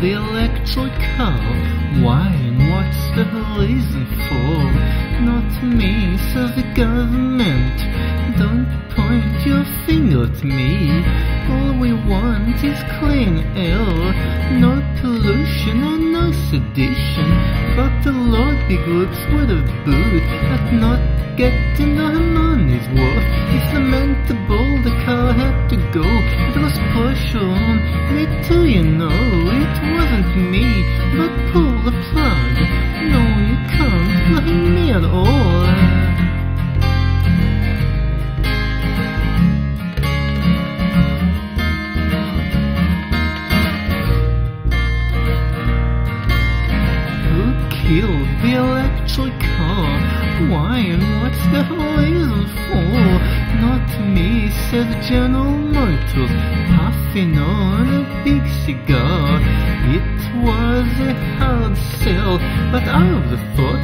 the electric car? Why and what's the reason for? Not me, says the government. Don't point your finger at me. All we want is clean air, no pollution or no sedition. But the lobby groups would have booed at not getting the money's worth. It's lamentable the car had to go. it was pressure on me too, you know. It wasn't me, but pull the plug. No, you can't blame me at all. The electric car? Why and what's the reason for? Not me, said General Motors, puffing on a big cigar. It was a hard sell, but I would have thought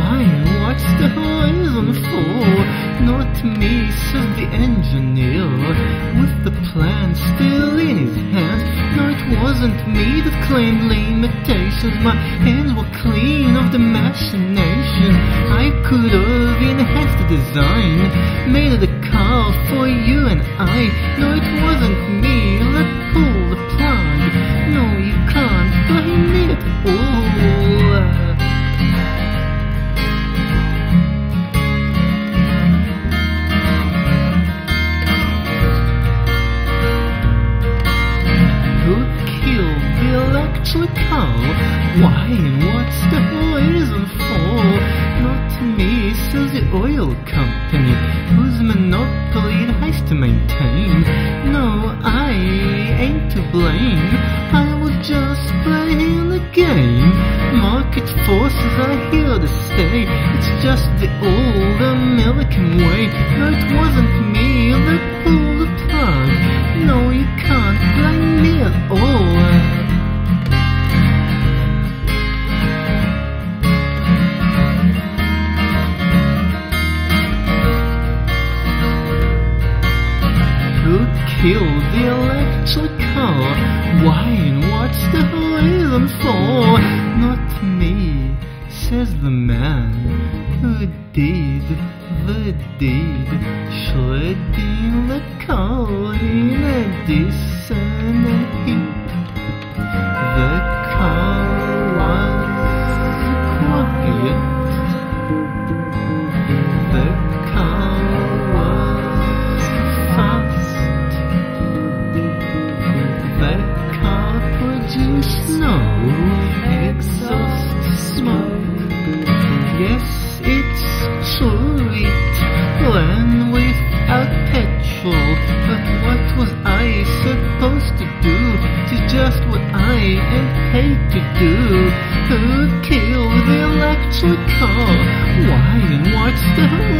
Why what's the reason for? Not me, says the engineer, with the plan still in his hand. No, it wasn't me that claimed limitations. My hands were clean of the machination. I could have enhanced the design, made the car for you and I. No, it wasn't me that pulled the plug. No, you can't Why and what's the reason for? Not to me, says the oil company, whose monopoly it has to maintain. No, I ain't to blame. I was just playing the game. Market forces are here to stay. It's just the old American way. No, it wasn't me that Killed the electric car? And what's the reason for? Not me, says the man who did the deed, shredding the car exhaust smoke. Yes, it's it ran without petrol. But what was I supposed to do? It's just what I paid to do. Who killed the electric car? Why and what's the